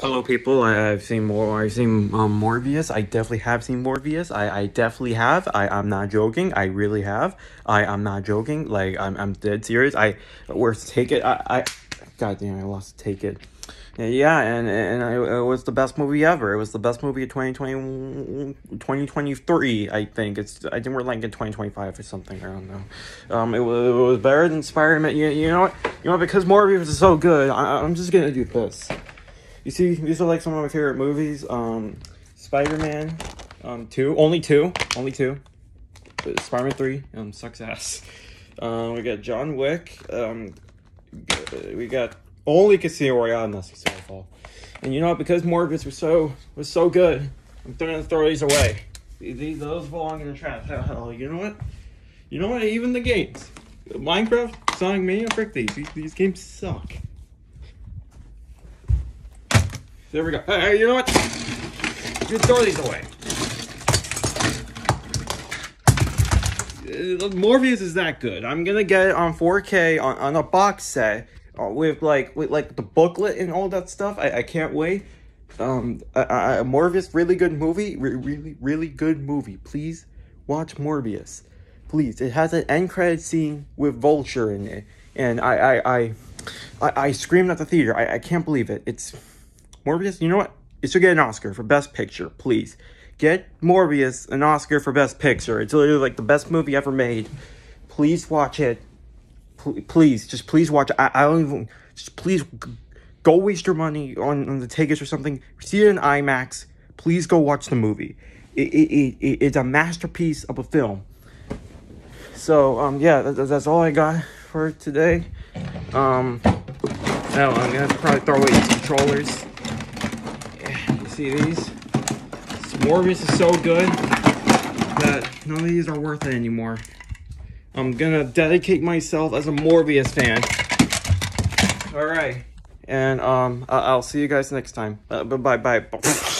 Hello, people. I, I've seen more. I've seen um, Morbius. I definitely have seen Morbius. I, I definitely have. I, I'm not joking. I really have. I, I'm not joking. Like I'm, I'm dead serious. I, where's take it? I, I, God damn, I lost take it. Yeah, and and I, it was the best movie ever. It was the best movie of 2020, 2023, I think. It's I think we're like in 2025 or something. I don't know. Um, it was, it was better than Spider-Man. You, you know what? You know? Because Morbius is so good, I, I'm just gonna do this. You see, these are like some of my favorite movies. Um, Spider-Man, um, two, only two, only two. Spider-Man three, um, sucks ass. Um, we got John Wick. Um, we got only Casino Royale and that's Fall. And you know what? Because Morbius was so was so good, I'm gonna throw these away. These, those belong in the trash. Hell, you know what? You know what? Even the games, Minecraft, Sonic Mania, frick these. These, these games suck. There we go. Hey, you know what? You throw these away. Uh, Morbius is that good. I'm gonna get it on 4K on, on a box set uh, with like with like the booklet and all that stuff. I, I can't wait. Um, I, I, Morbius, really good movie. Re really, really good movie. Please watch Morbius. Please, it has an end credit scene with Vulture in it, and I, I, I, I, I screamed at the theater. I, I can't believe it. It's Morbius. You know what? It should get an Oscar for Best Picture. Please get Morbius an Oscar for Best Picture. It's literally like the best movie ever made. Please watch it please, just please watch. I, I don't even. Just please go waste your money on, on the tickets or something. See it in IMAX. Please go watch the movie. It, it, it, it's a masterpiece of a film. So um yeah, that, that's all I got for today. Um, now I'm gonna probably throw away these controllers. See these? Morbius is so good that none of these are worth it anymore. I'm gonna dedicate myself as a Morbius fan. All right, and um, I'll see you guys next time. Uh, bye bye.